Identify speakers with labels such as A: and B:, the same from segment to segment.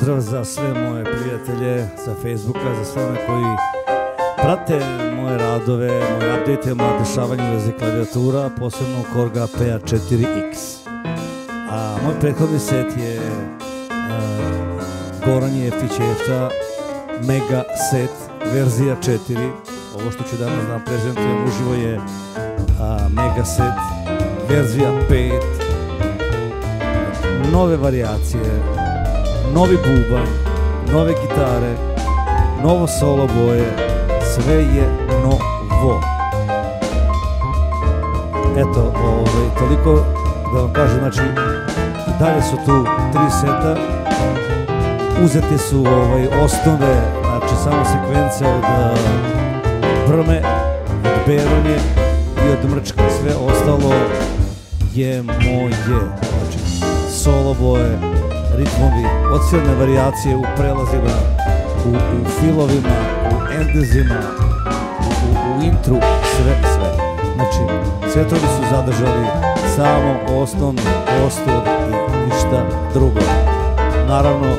A: Pozdrav za sve moje prijatelje sa Facebooka, za sve one koji prate moje radove, moje update, moje dešavanje u vezi klavijatura, posebno Korga PA4X. A moj prethodni set je uh, Goran Jeftić Jefta Mega Set verzija 4. Ovo što ću danas da vam prezentujem uživo je Mega Set verzija 5. Nove varijacije, novi bubanj, nove gitare, novo solo boje, sve je novo. Eto, ovaj, toliko da vam kažem, znači, dalje su tu tri seta, uzete su ovaj, osnove, znači samo sekvence od uh, Brme, od i od Mrčka, sve ostalo je moje, znači, solo boje, ritmovi, odsvirne varijacije u prelazima, u, filovima, u endezima, u, u, intru, sve, sve. Znači, svetovi su zadržali samo osnovni prostor i ništa drugo. Naravno,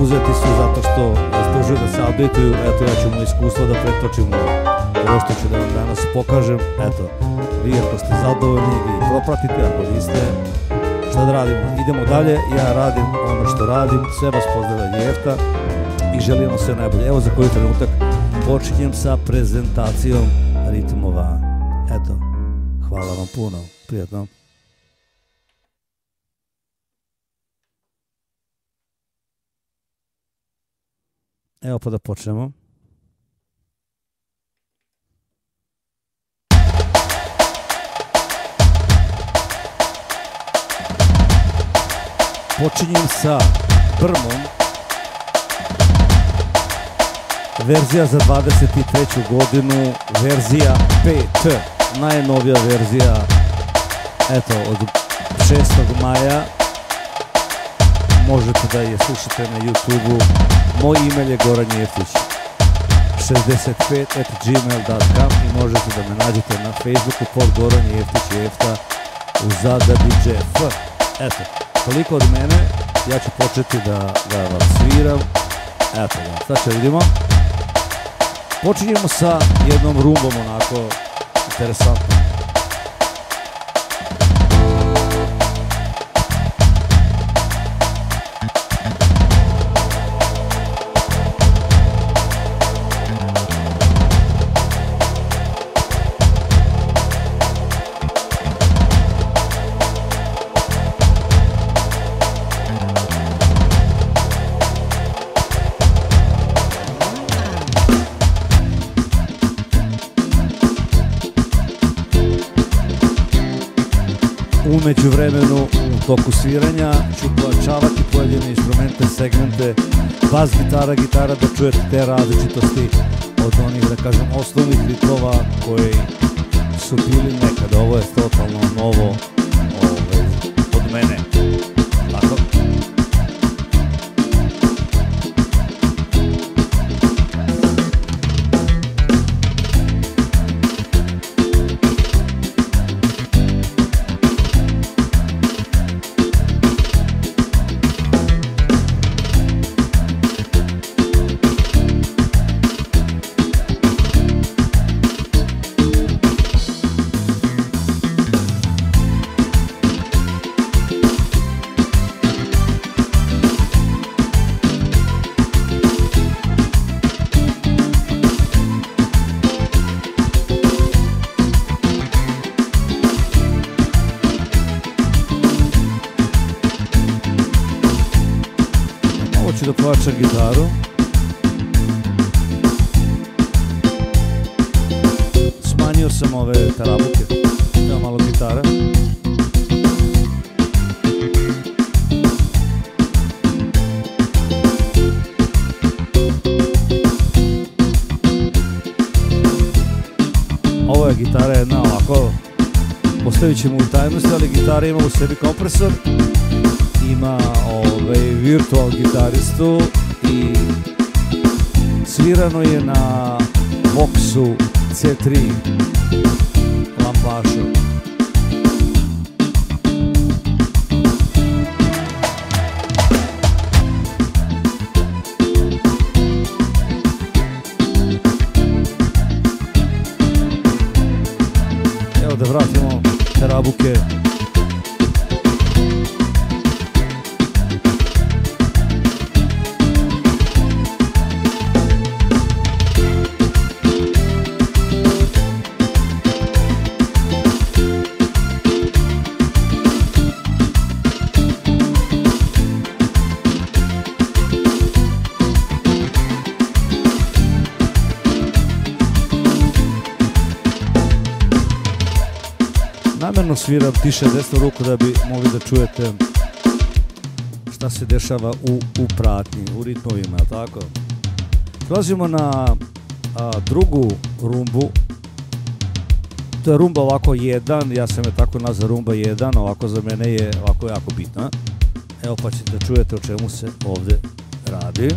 A: uzeti su zato što zaslužuju da se updateuju, eto ja ću mu iskustvo da pretočim u ovo što ću da vam danas pokažem, eto, vi ako ste zadovoljni, vi propratite, ako niste, šta radimo? Idemo dalje, ja radim ono što radim, sve vas pozdravlja Jefta i želim vam sve najbolje. Evo za koji trenutak počinjem sa prezentacijom ritmova. Eto, hvala vam puno, prijatno. Evo pa da počnemo. Počinjem sa Brmom. Verzija za 23. godinu, verzija 5, najnovija verzija, eto, od 6. maja. Možete da je slušate na YouTube-u. Moj email je Goran Jeftić 65 at gmail.com i možete da me nađete na Facebooku pod Goran Jeftić Jefta u DJ F. Eto, toliko od mene, ja ću početi da, da vam sviram. Eto ga, sad će vidimo. Počinjemo sa jednom rumbom onako interesantno. Umeđu vremenu u toku sviranja ću pojačavati pojedine instrumente, segmente, bas gitara, gitara da čujete te različitosti od onih, da kažem, osnovnih ritmova koji su bili nekada. Ovo je totalno novo gitara ima u sebi kompresor ima ovaj, virtual gitaristu i svirano je na Voxu C3 lampašu. Sviram tiše desnu ruku da bi mogli da čujete šta se dešava u, u pratnji, u ritmovima, tako? Prelazimo na drugu rumbu. To je rumba ovako jedan, ja sam je tako nazvao rumba jedan, ovako za mene je ovako jako bitna. Evo pa ćete da čujete o čemu se ovdje radi.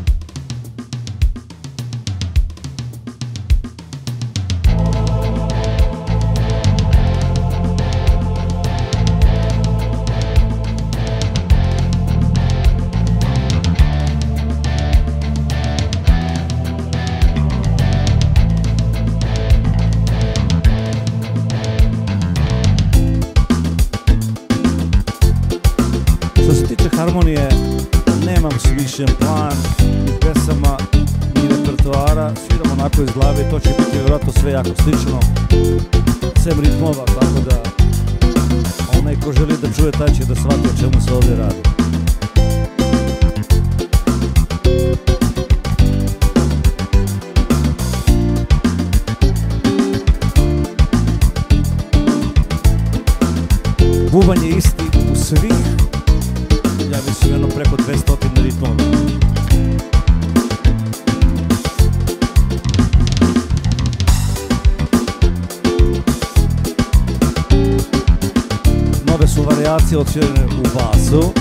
A: Varijacije odsvirane u basu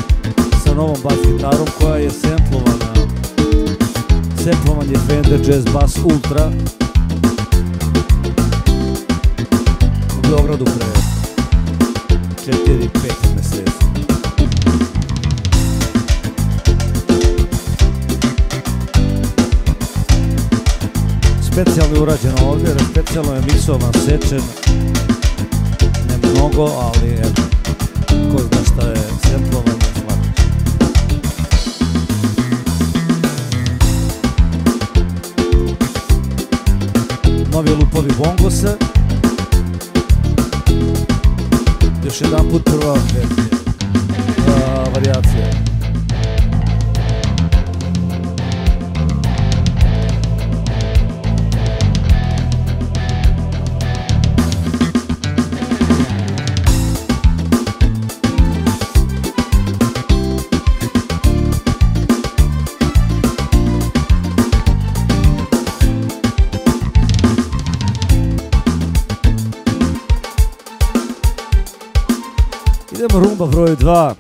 A: sa novom bas gitarom koja je semplovana. Semplovan je Fender Jazz Bass Ultra u Beogradu pre 4-5 mjeseci. specijalno urađeno ovdje, specijalno je miksovan, sečen, ne mnogo, ali eto, ko zna šta je semplovan, shvatiš. Novi lupovi bongose, još jedan put prva verzija, varijacija. Rumba broj 2.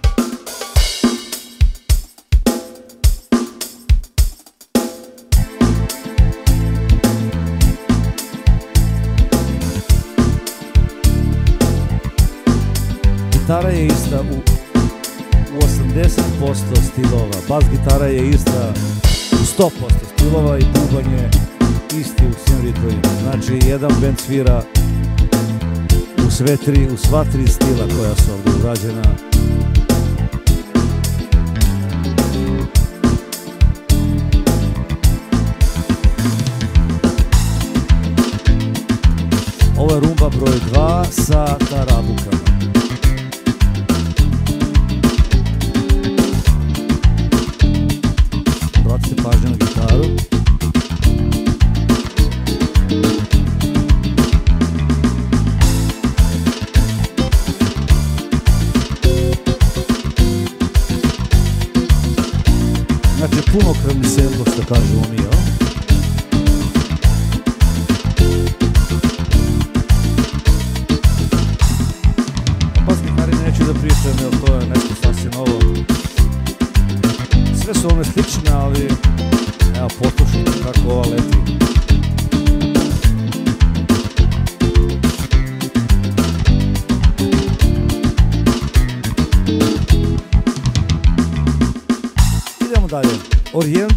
A: Gitara je ista u, u 80% stilova, bas gitara je ista u 100% stilova i bubanj je isti u svim ritmovima. Znači, jedan band svira sve tri, u sva tri stila koja su ovdje urađena. Ovo je rumba broj 2 sa tarabukama. puno krvnih sendlosta, kažu oni, jel?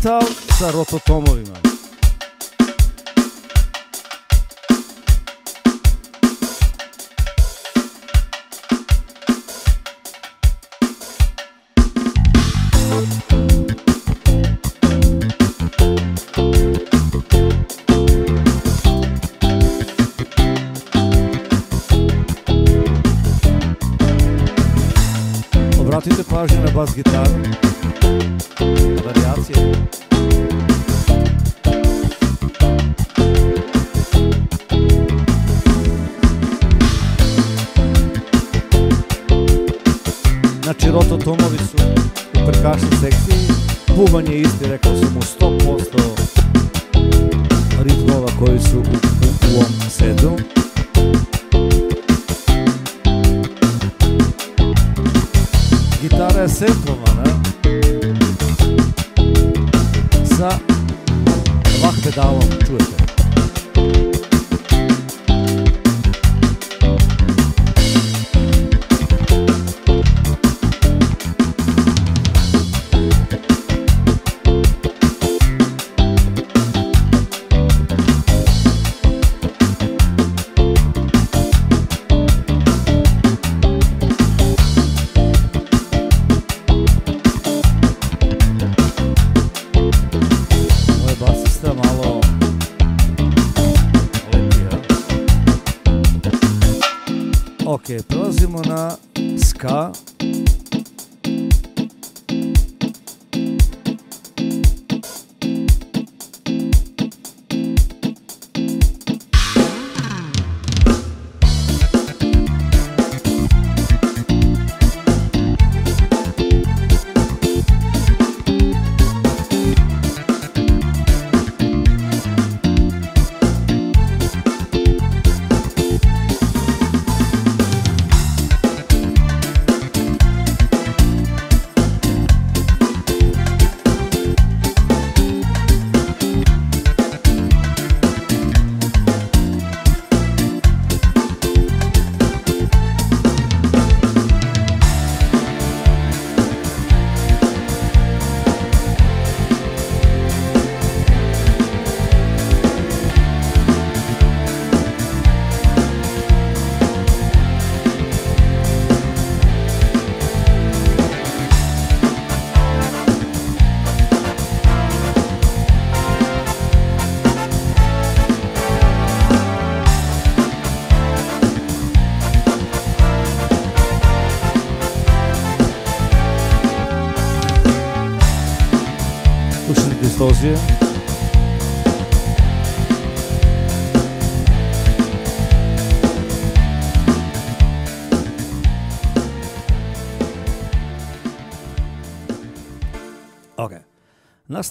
A: metal sa rototomovima. Обратите пажа на бас-гитара. Rototomovi su u perkašni sekciji, bubanj je isti, rekao sam, u 100% ritmova koji su u, u, u ovom sedu. Gitara je semplovana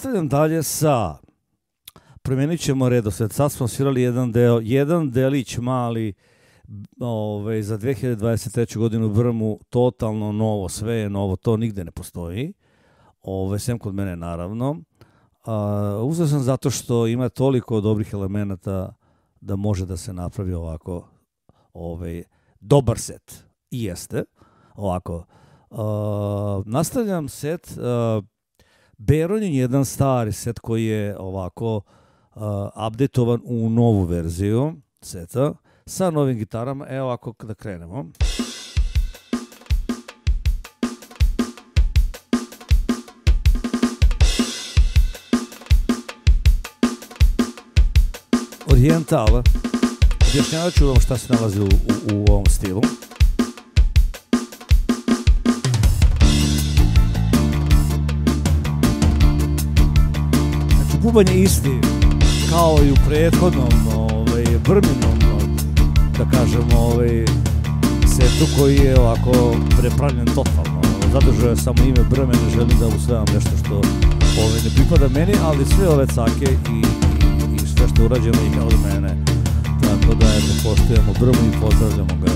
A: Nastavljam dalje sa promenit ćemo redosled. Sad smo svirali jedan deo, jedan delić mali ove, za 2023. godinu Brmu, totalno novo, sve je novo, to nigde ne postoji. Ove, sem kod mene naravno. A, uzeo sam zato što ima toliko dobrih elemenata da može da se napravi ovako ovaj, dobar set. I jeste. Ovako. A, nastavljam set a, Beron je jedan stari set koji je ovako uh, updatetovan u novu verziju seta sa novim gitarama. Evo ovako da krenemo. Oriental. Objašnjavat ću vam šta se nalazi u, u, u ovom stilu. Bubanj isti kao i u prethodnom ovaj, brminom, da kažemo, ovaj, setu koji je ovako prepravljen totalno. Zadržao je samo ime brme, ne želim da usvajam nešto što ovaj, ne pripada meni, ali sve ove cake i, i, i sve što je urađeno ih od mene. Tako da, eto, poštujemo brmu i pozdravljamo ga.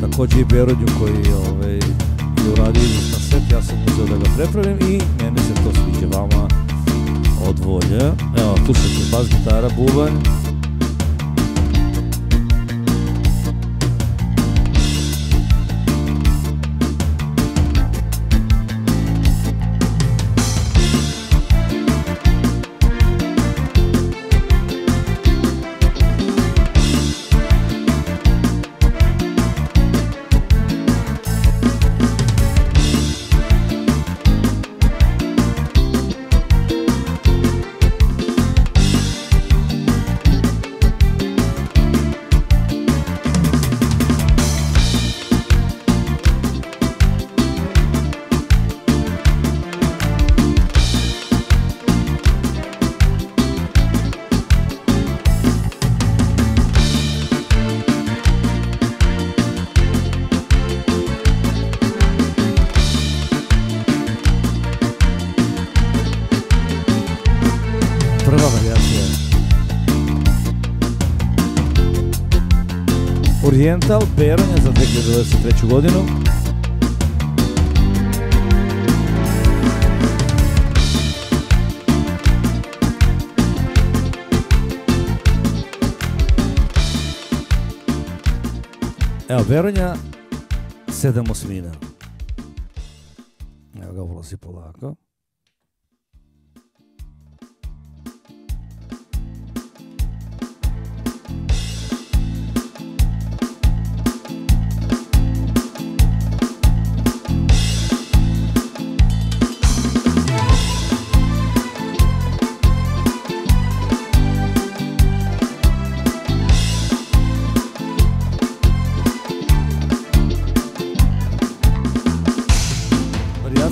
A: Takođe i Berodju koji ovaj, je uradio izvrstan set, ja sam uzeo da ga prepravim i mene se to sviđa vama od volje. Evo, slušajte, bas gitara, bubanj, Oriental, Peranja za 2023. godinu. Evo, Veronja, sedam osmina.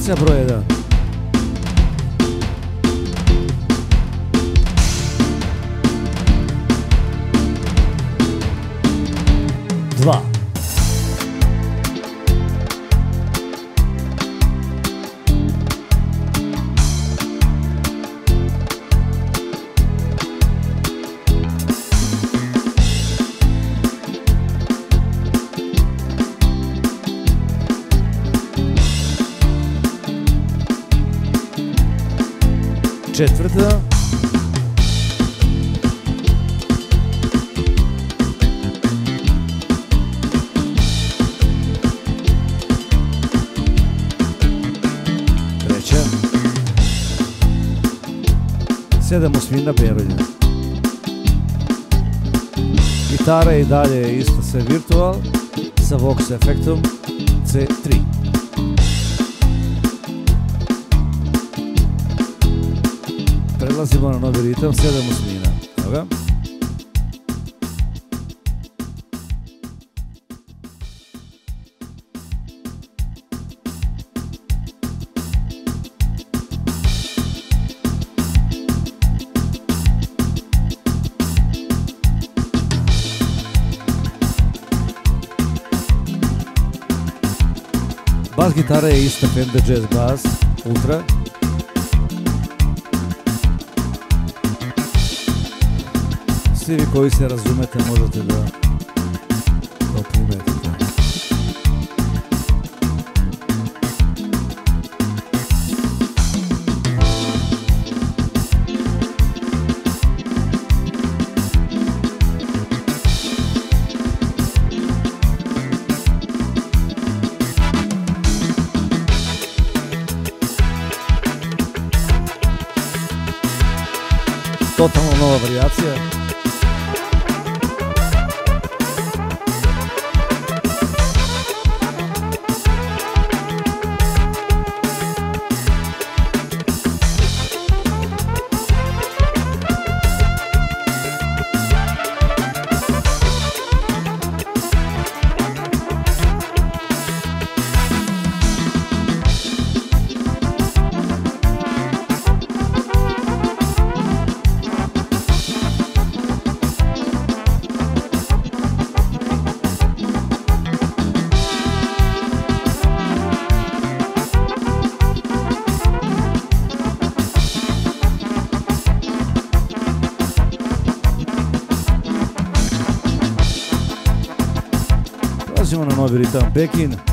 A: Variacija broj Treća. Sedam osmina Berolja. Gitara je i dalje isto sve virtual sa Vox efektom C3. Prelazimo na novi ritam, sedam osmina. Evo ga. Bas gitara je ista Fender Jazz Bass Ultra. мислили, кой се разумете, можете да опомнете. Тотално нова вариация. Nova varijacija.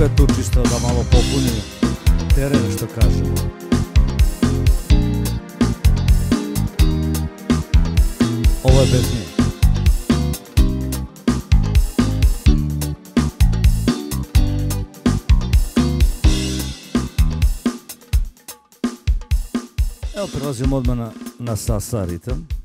A: което бiste да мало попуни терен, што кажемо. Ovo je bez nje. Evo prelazimo odmah na, na sasa ritam.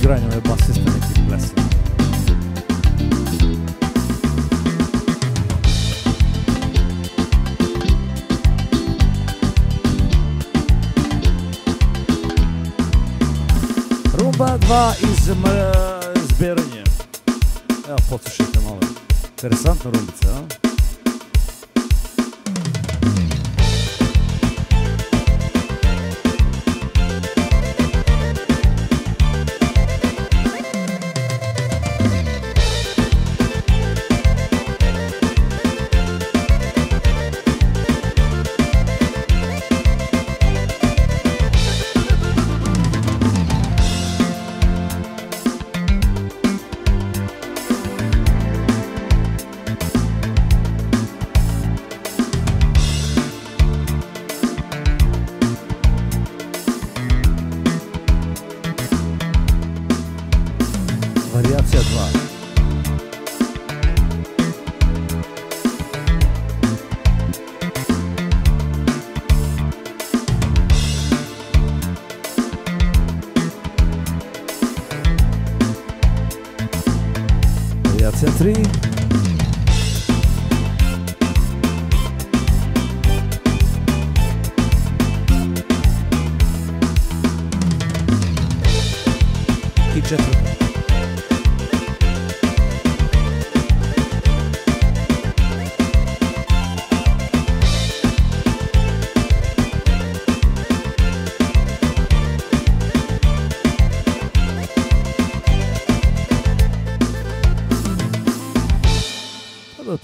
A: гранью я басист на этих классах. Rumba 2 iz, iz Beranje. Evo, poslušajte malo. Interesantna rumbica, a?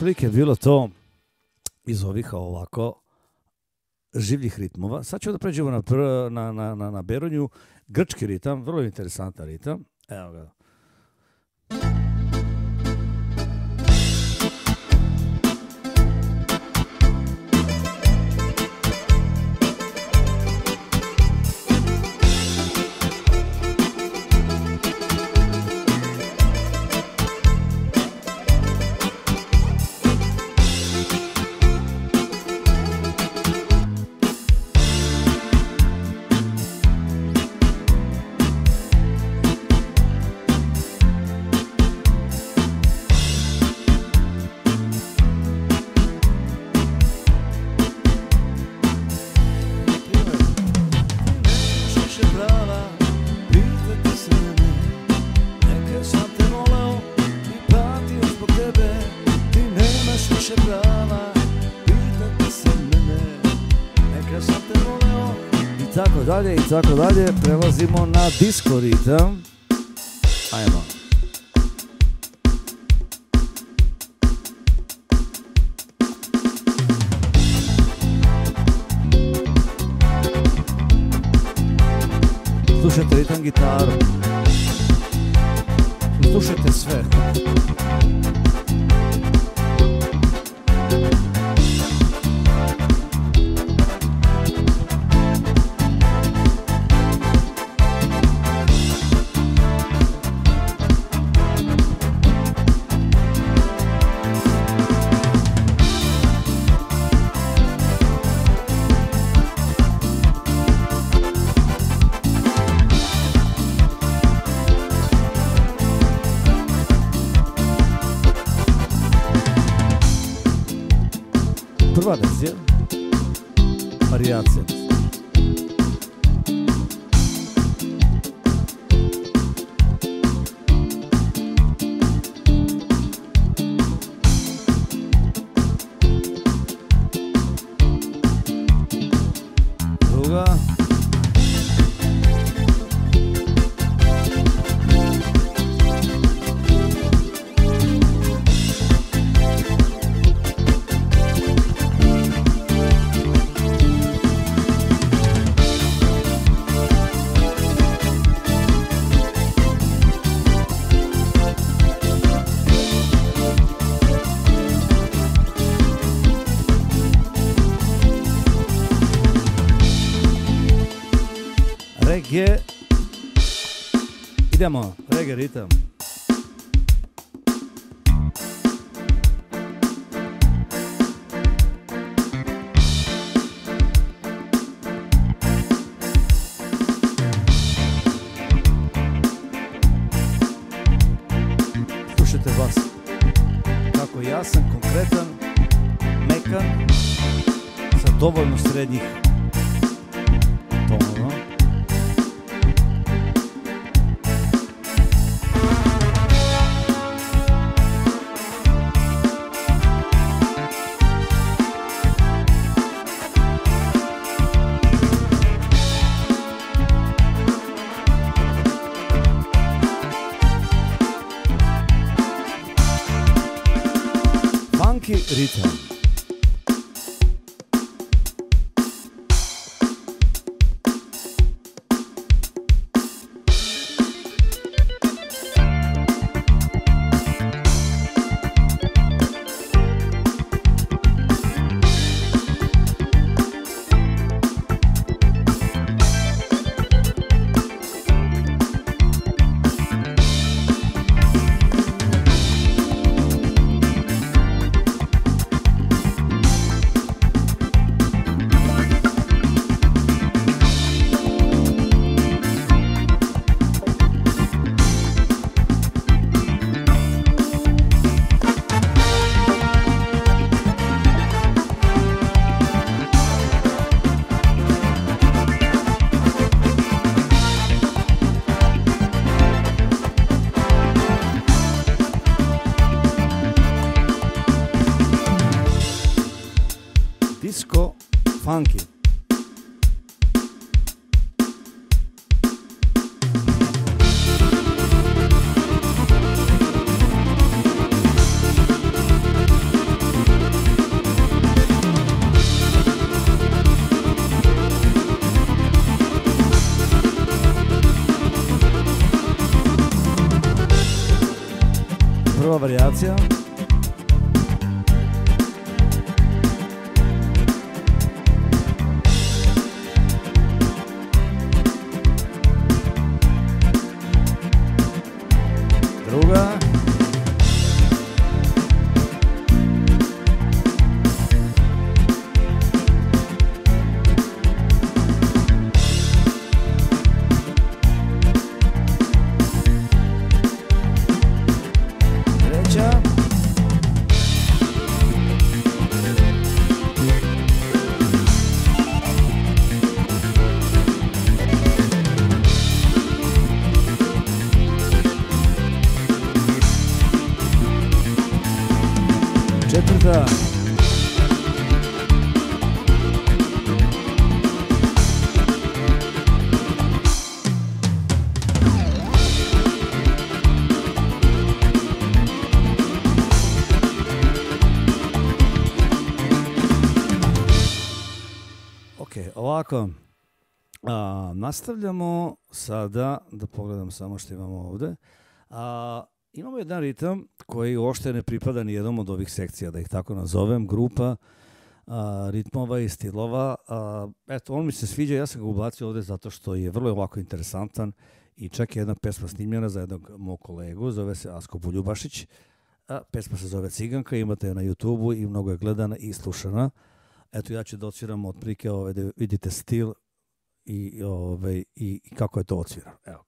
A: otprilike bilo to iz ovih ovako življih ritmova. Sad ćemo da pređemo na, pr, na, na, na, na Beronju. Grčki ritam, vrlo interesantan ritam. Evo ga. Dalje i tako dalje. Prelazimo na disco ritam. Ajmo. Slušajte ritam gitaru. Slušajte sve. Idemo, rege ritam. Слушате вас. Како јас сам конкретен, мекан, са доволно средних Anki. Prva. Ovako. A, nastavljamo sada, da pogledam samo što imamo ovde. A, imamo jedan ritam koji uopšte ne pripada ni jednom od ovih sekcija, da ih tako nazovem, grupa ritmova i stilova. A, eto, on mi se sviđa, ja sam ga ubacio ovde zato što je vrlo ovako interesantan i čak je jedna pesma snimljena za jednog mog kolegu, zove se Asko Buljubašić. A, pesma se zove Ciganka, imate je na YouTube-u i mnogo je gledana i slušana. Eto, ja ću da odsviram otprilike ovaj, da vidite stil i, ovaj, i kako je to odsvirano. Evo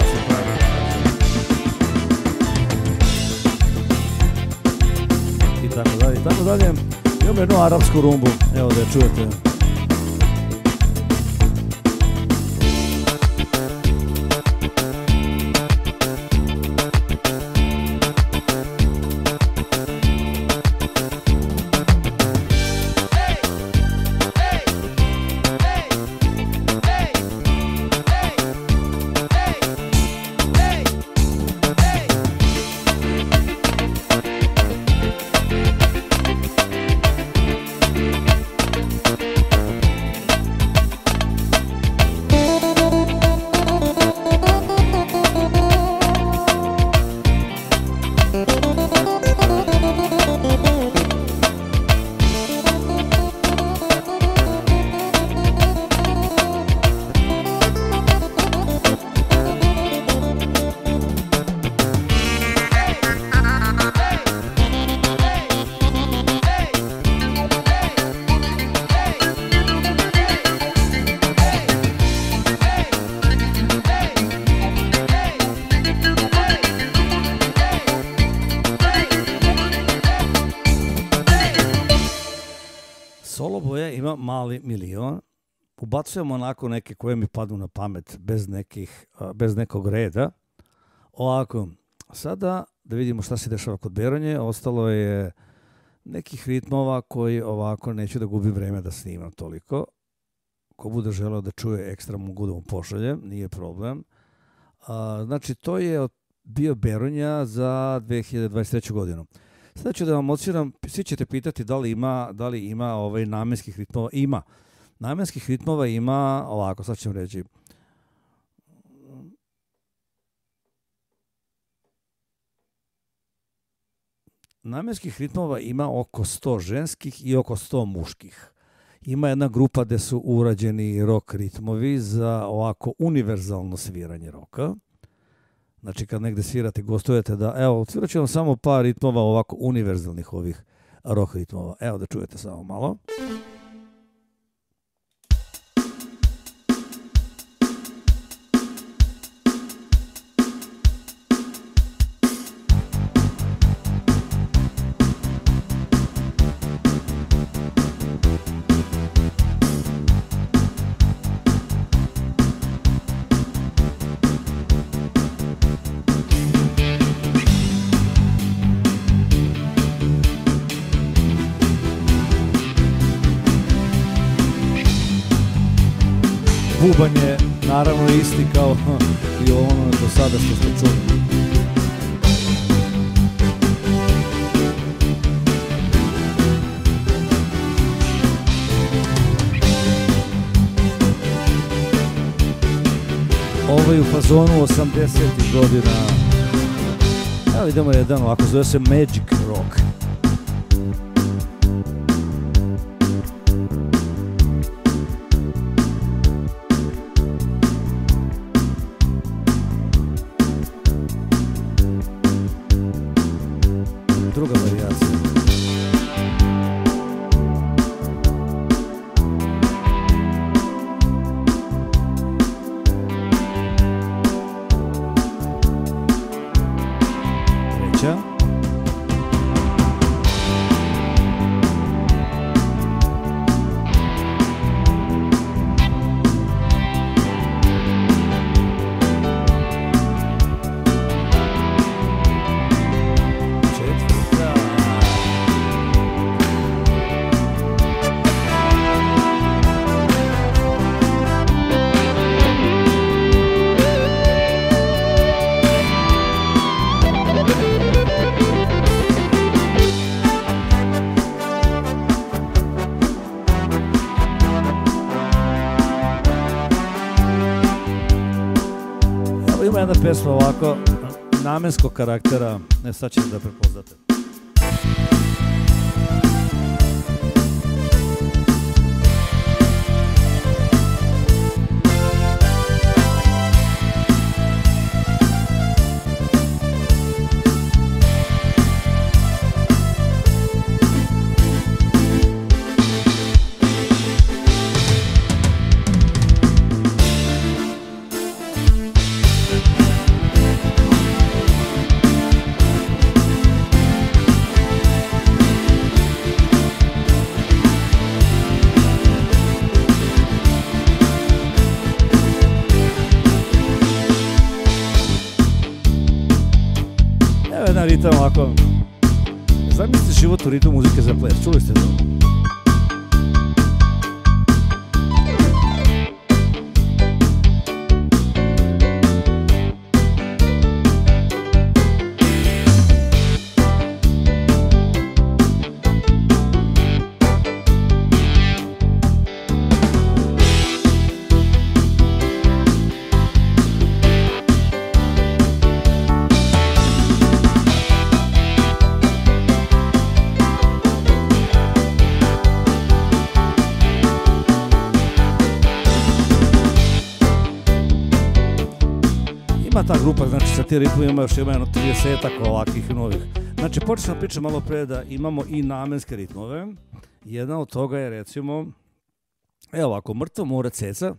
A: se pravi. I tako dalje, i tako dalje. Imamo jednu arapsku rumbu, evo da je čujete. Boja ima mali milion. Ubacujem onako neke koje mi padnu na pamet bez, nekih, bez nekog reda. Ovako, sada da vidimo šta se dešava kod beranje. Ostalo je nekih ritmova koji ovako neću da gubim vreme da snimam toliko. Ko bude želeo da čuje ekstra mogu da mu pošaljem, nije problem. Znači, to je bio Beronja za 2023. godinu. Sada ću da vam odsviram, svi ćete pitati da li ima, da li ima ovaj namenskih ritmova. Ima. Namenskih ritmova ima, ovako, sad ću vam reći. Namenskih ritmova ima oko 100 ženskih i oko 100 muških. Ima jedna grupa gde su urađeni rock ritmovi za ovako univerzalno sviranje roka. Znači kad negde svirate, gostujete da, evo, svirat ću vam samo par ritmova ovako univerzalnih ovih rock ritmova. Evo da čujete samo malo. Bubanj je naravno isti kao i ono do sada što ste čuli. Je u fazonu 80. godina. Evo idemo jedan ovako, zove se Magic Rock. 그렇죠? Pesma ovako namenskog karaktera, ne sad ćete da prepoznate. Ti ritmu ima još jedno 30 ovakvih novih. Znači, počeo sam pričati malo pre da imamo i namenske ritmove. Jedna od toga je recimo, evo ovako, mrtvo more ceca.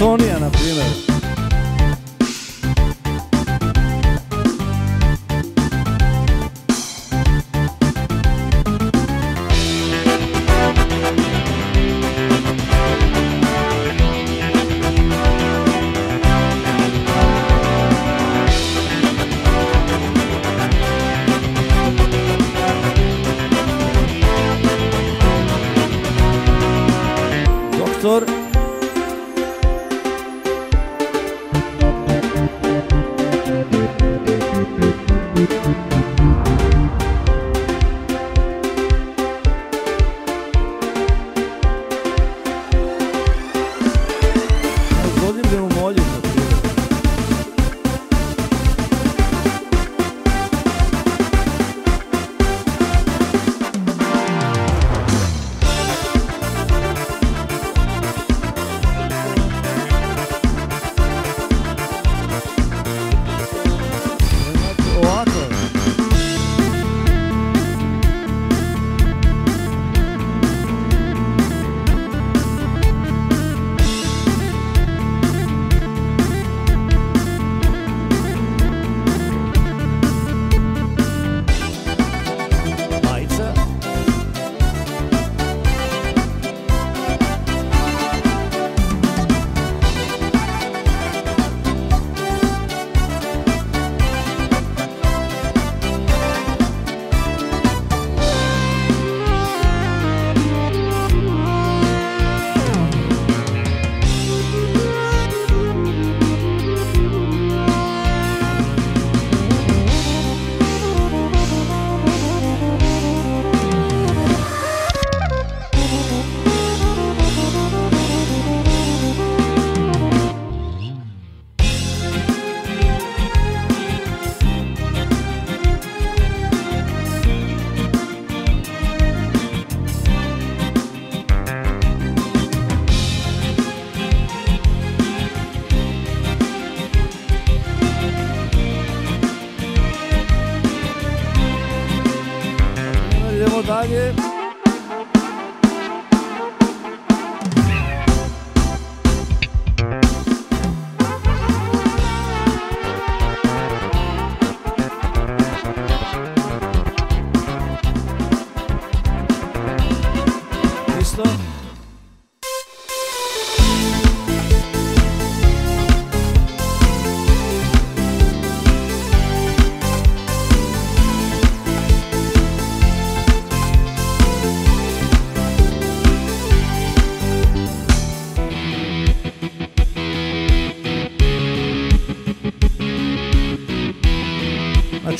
A: Ovako,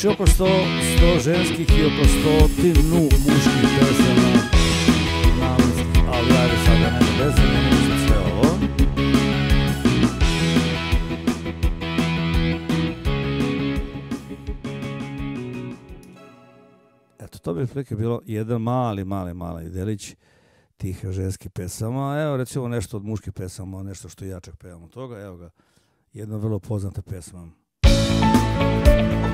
A: Znači oko 100, 100 ženskih i oko stotinu muških pesama ali ajde sada nema veze, nema za sve ovo. Eto, to bi otprilike bilo jedan mali, mali, mali delić tih ženskih pesama. Evo recimo nešto od muških pesama, nešto što ja čak pevam od toga. Evo ga, jedna vrlo poznata pesma. Doktor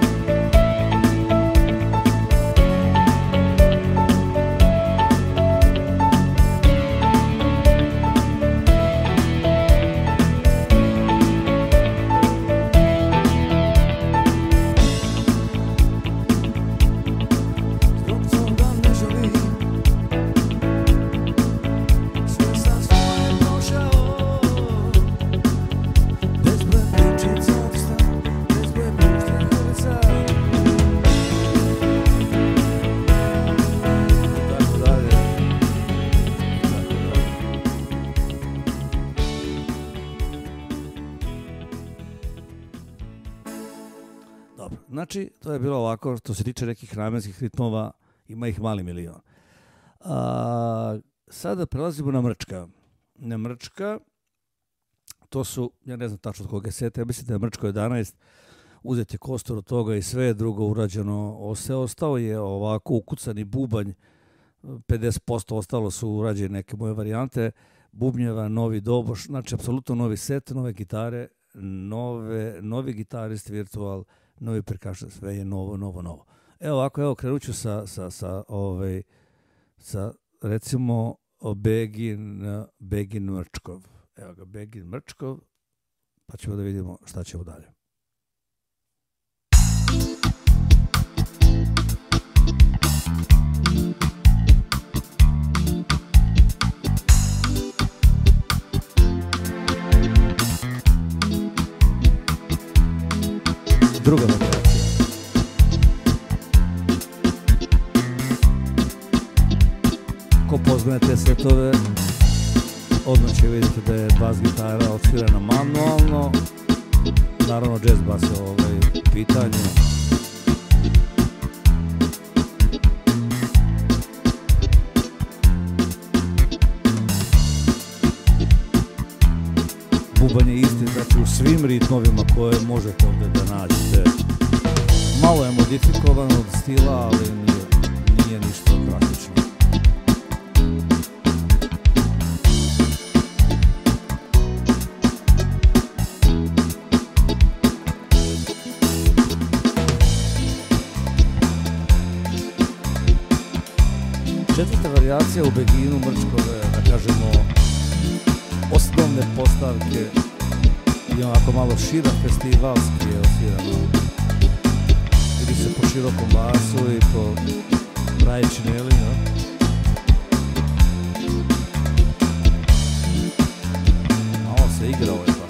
A: znači to je bilo ovako što se tiče nekih namenskih ritmova, ima ih mali milion. A, sada prelazimo na mrčka. Na mrčka, to su, ja ne znam tačno od koga je seta, ja mislim da je mrčko 11 uzet je kostor od toga i sve je drugo urađeno. Sve ostao je ovako ukucani bubanj, 50% ostalo su urađene neke moje varijante, bubnjeva, novi doboš, znači apsolutno novi set, nove gitare, nove, novi gitarist virtual, novi percussion, sve je novo, novo, novo. Evo ovako, evo krenut ću sa, sa, sa, ovaj, sa recimo Begin, Begin Mrčkov. Evo ga, Begin Mrčkov, pa ćemo da vidimo šta ćemo dalje. Druga variacija. Ko pozgne te setove, odmah će vidjeti da je bas gitara odsvirana manualno, naravno jazz bas je ovaj pitanju. Bubanj je isti, znači u svim ritmovima koje možete ovdje da nađete. Malo je modifikovan od stila, ali nije, nije ništa praktično. Četvrta varijacija u Beginu Mrčkove, da kažemo, postavke i onako malo šira festivalski je osvirano. Vidi se po širokom basu i po Braji Čineli, no? A on se igra ovaj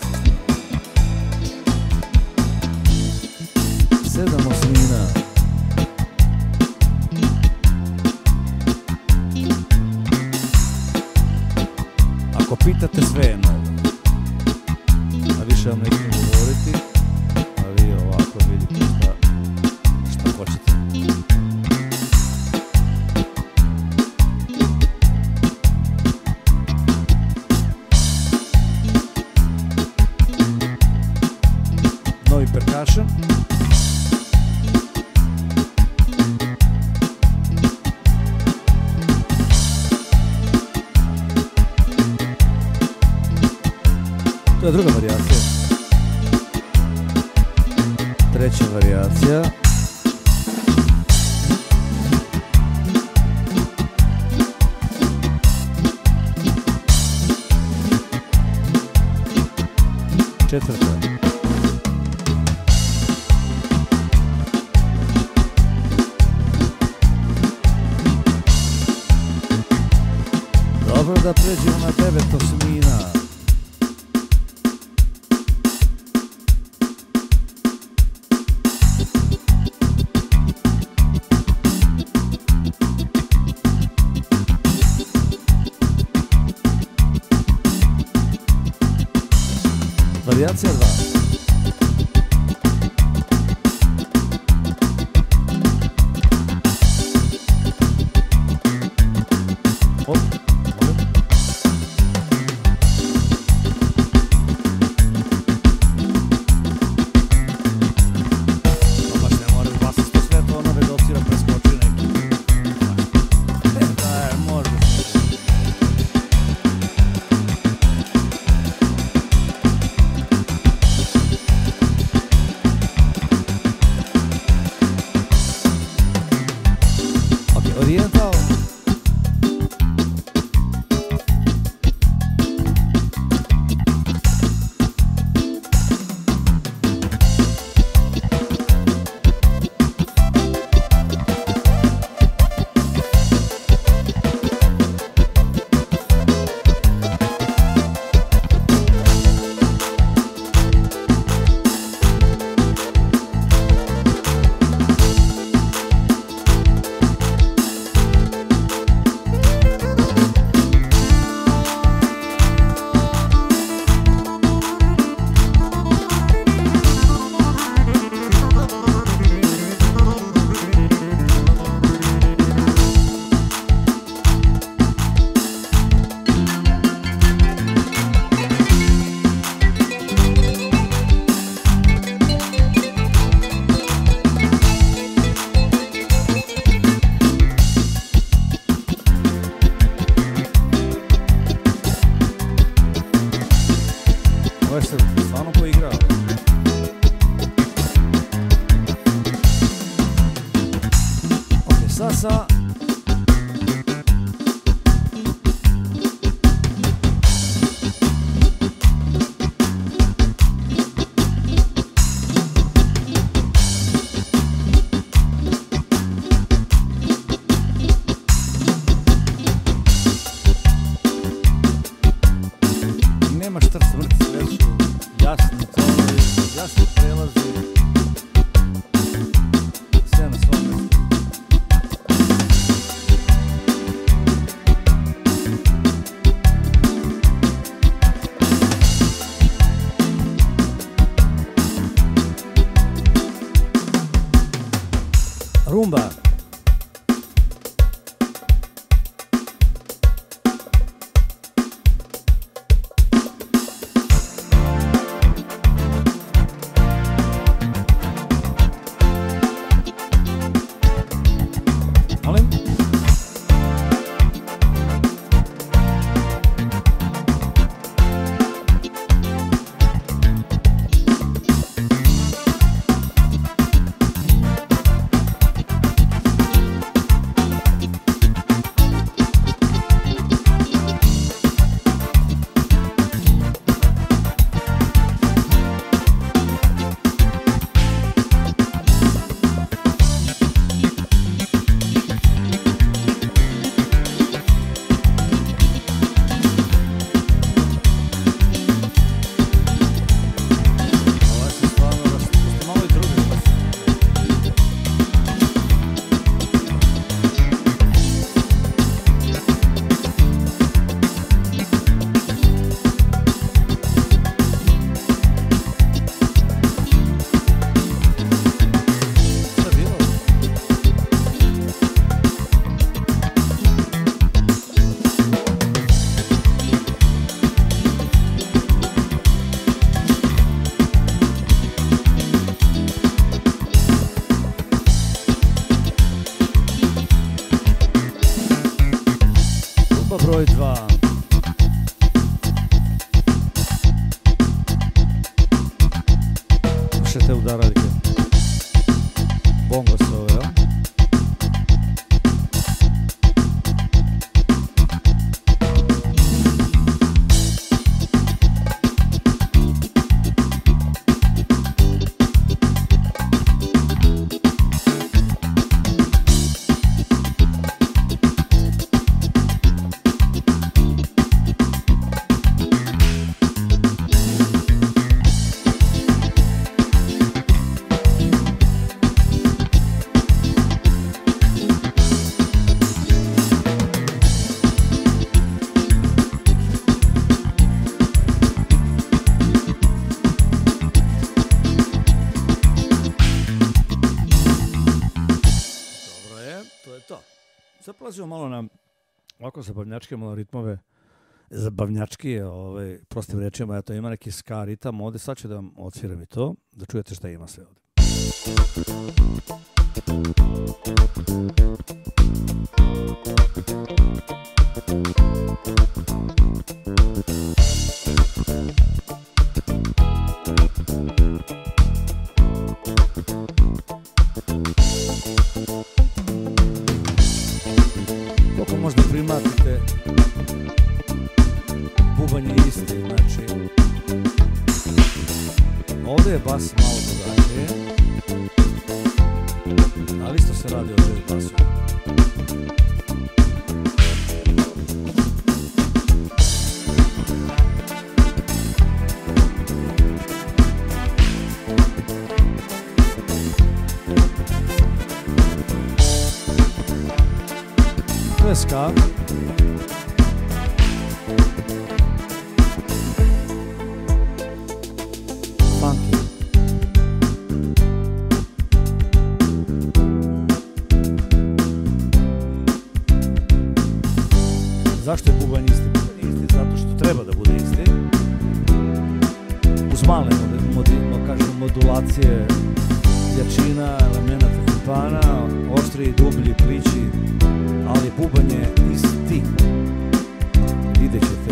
A: Dobro da pređemo na devet osmina. Variacija 2. ovako zabavnjačke malo ritmove. Zabavnjački ovaj, prostim rečima, eto ima neki ska ritam ovde, sad ću da vam odsviram i to, da čujete šta ima sve ovde. Koliko možda primatite, bubanj je isti, znači ovde je bas malo drugačije, ali isto se radi o basu. To je ska. Funky. Zašto je bubanj isti? Bubanj isti zato što treba da bude isti. Uz male modi, modi, mo- kažemo, modulacije jačina, elemenata timpana, oštriji, dublji, plići, ali bubanj je isti. Vidjet ćete.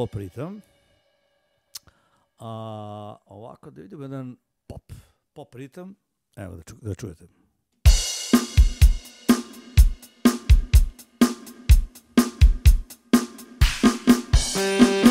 A: Ovako jedan pop ritam. A ovako da vidimo jedan pop, pop ritam. Evo da, ču, da čujete. Treća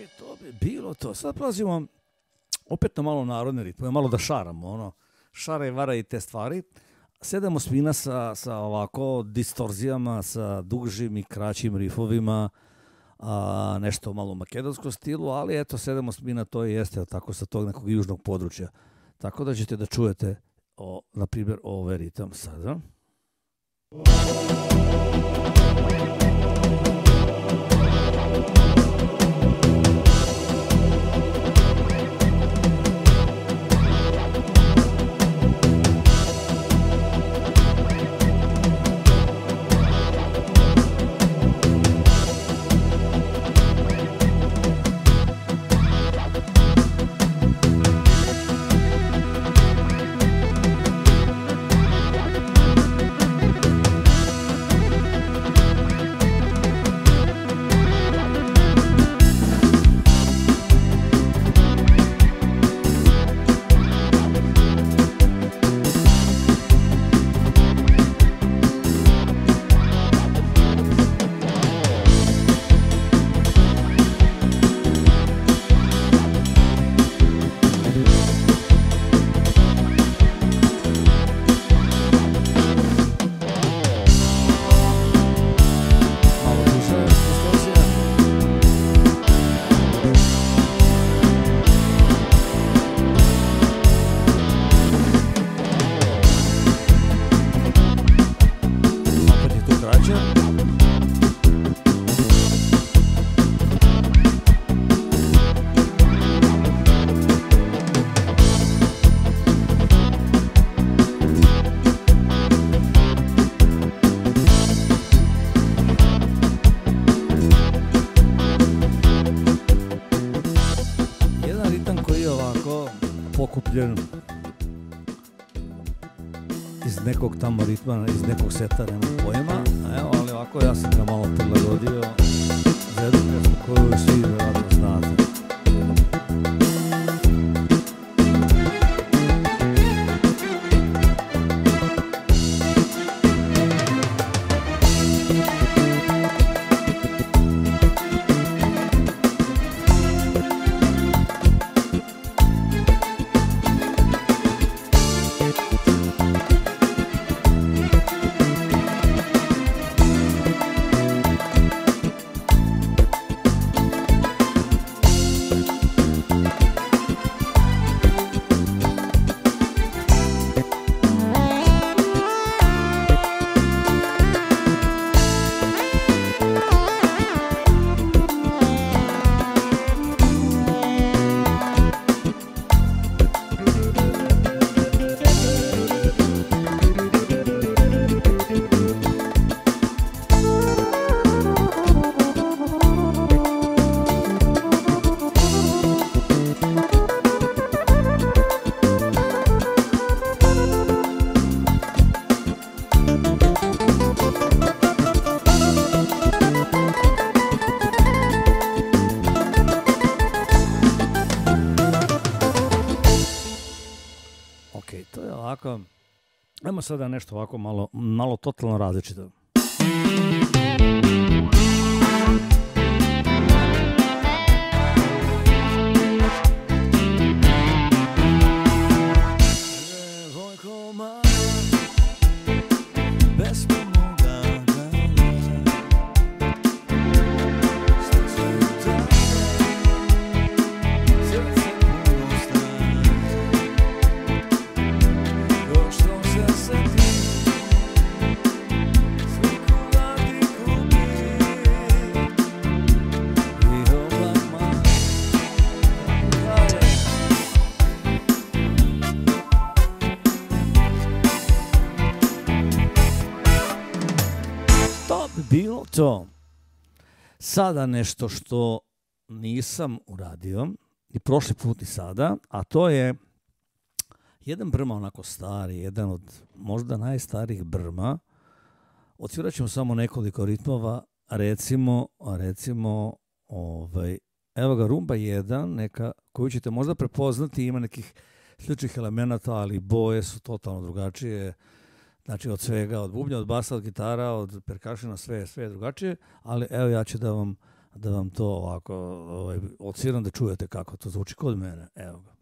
A: Ok, to bi bilo to. Sad prelazimo opet na malo narodne ritme, malo da šaramo, ono, šara i vara i te stvari. Sedamo spina sa, sa ovako distorzijama, sa dužim i kraćim rifovima, a, nešto malo u makedonskom stilu, ali eto, sedamo spina to i jeste tako sa tog nekog južnog područja. Tako da ćete da čujete, o, na primjer, ovaj ritam sada. kupljen ritma, iz nekog seta, nemam pojma, evo, ali ovako ja sam ga Ajmo sada nešto ovako malo, malo totalno različito. Sada nešto što nisam uradio i prošli put i sada, a to je jedan brma onako stari, jedan od možda najstarijih brma. Odsvirat ćemo samo nekoliko ritmova, recimo, recimo, ovaj, evo ga rumba 1, neka, koju ćete možda prepoznati, ima nekih sličnih elemenata, ali boje su totalno drugačije. Znači od svega, od bubnja, od basa, od gitara, od perkašina, sve, sve je drugačije, ali evo ja ću da vam, da vam to ovako ovaj, odsviram da čujete kako to zvuči kod mene. Evo ga.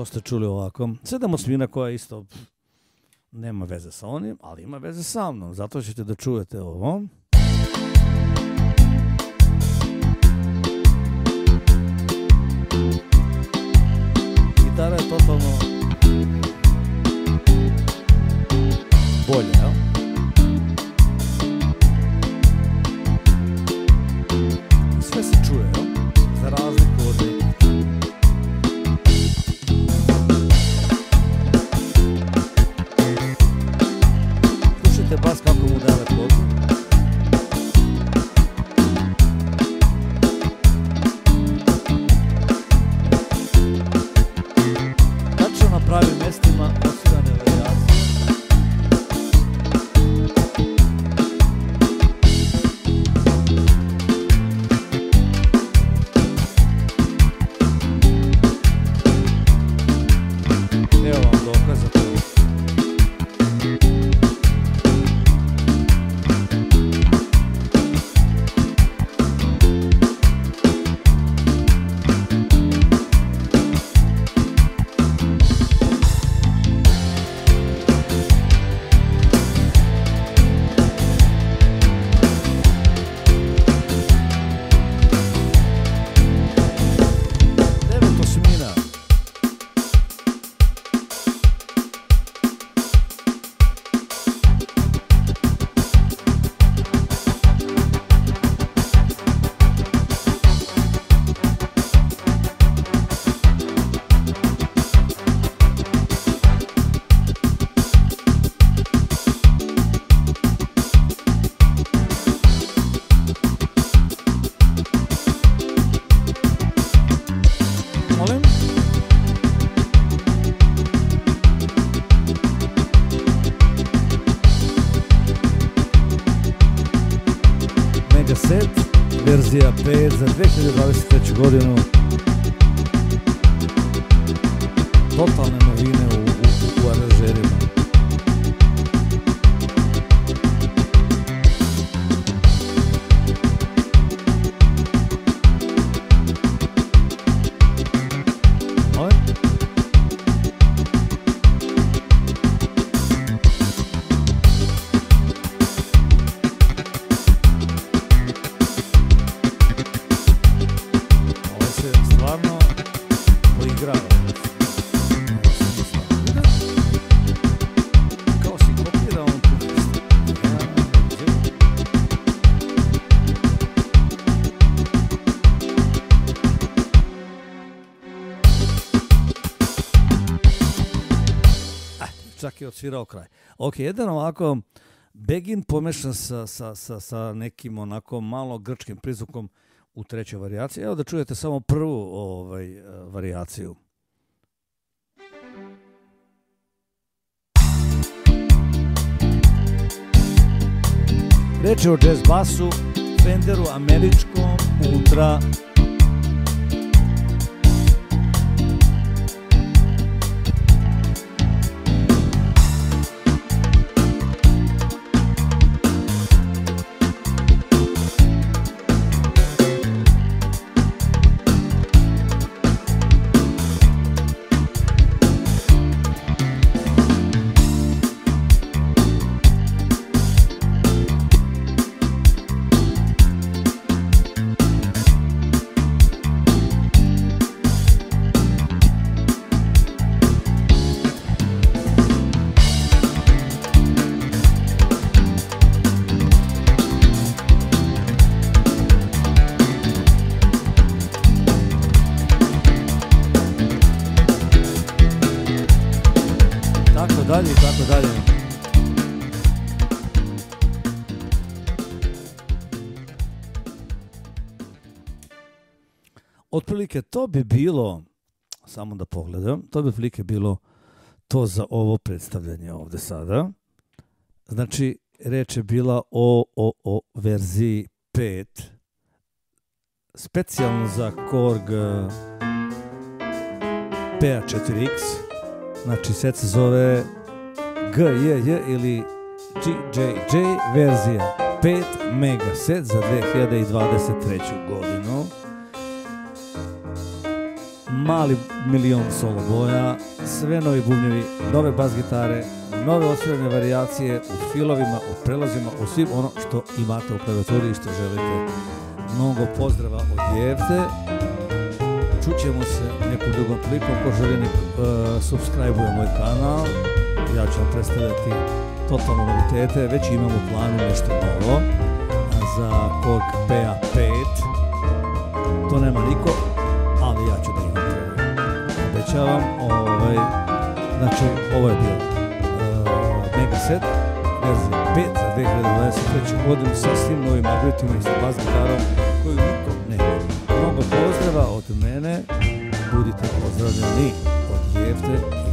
A: To ste čuli ovako. Sedam osmina koja isto pff, nema veze sa onim, ali ima veze sa mnom. Zato ćete da čujete ovo. Gitara je totalno odsvirao kraj. Ok, jedan ovako Begin pomešan sa, sa, sa, sa nekim onako malo grčkim prizvukom u trećoj varijaciji. Evo da čujete samo prvu ovaj, eh, varijaciju. Reč je o jazz basu, Fenderu američkom, ultra otprilike to bi bilo, samo da pogledam, to bi otprilike bilo to za ovo predstavljanje ovde sada. Znači, reč je bila o, o, o verziji 5, specijalno za Korg PA4X, znači set se zove GJJ ili GJJ verzija 5 mega set za 2023. godinu. Mali milion solo boja, sve novi bubnjevi, nove bas gitare, nove osvirane varijacije u filovima, u prelazima, u svim ono što imate u klaviaturi i što želite. Mnogo pozdrava od Jevte. Čućemo se nekom drugom prilikom. Ko želi uh, subscribe moj kanal. Ja ću vam predstavljati totalno novitete. Već imamo u planu nešto novo za Korg PA5. To nema niko, Obećavam. Ovaj, znači, ovo je bio uh, mega set verzija 5 za 2023. godinu sa svim novim agretima i sa bas gitarom koju niko nema. Mnogo pozdrava od mene, budite pozdravljeni od Jefte